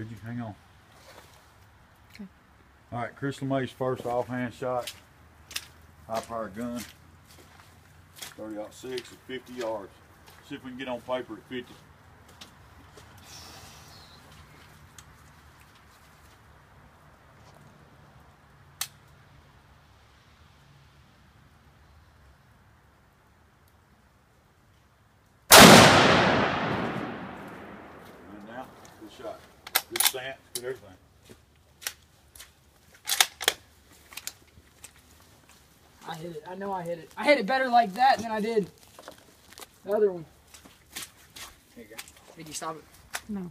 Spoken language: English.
did you? Hang on. Okay. All right, Chris LeMay's first offhand shot. High power gun. 30 aught 6 at 50 yards. See if we can get on paper at 50. Now, good shot. Good stance, good everything. I hit it. I know I hit it. I hit it better like that than I did the other one. Here you go. Did you stop it? No.